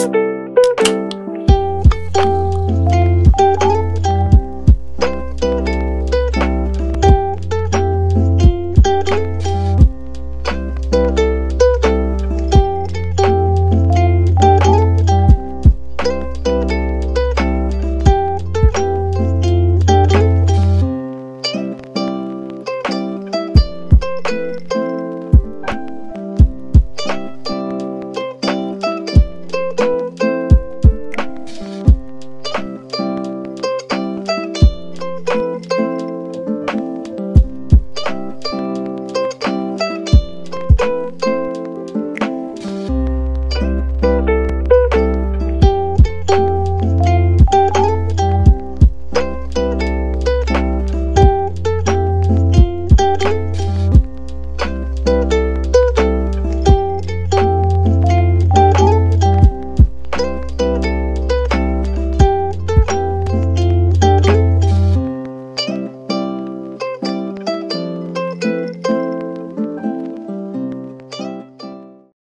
you